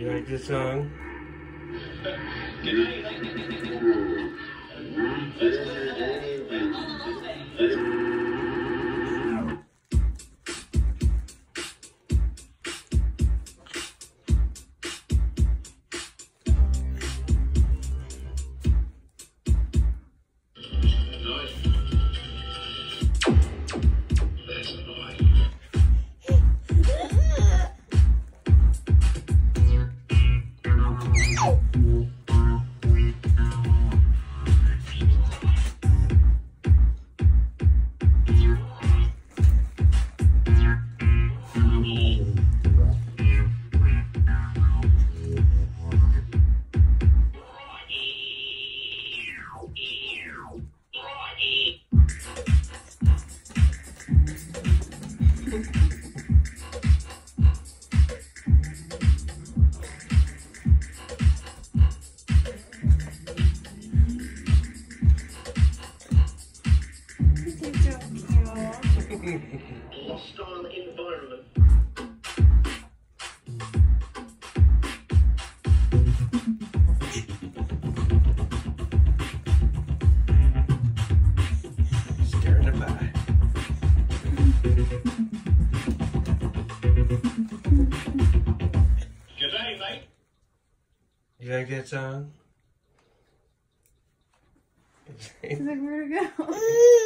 You like this song? Oh. Hostile environment. Scaring the pie. G'day, mate. You like that song? He's like, where to go?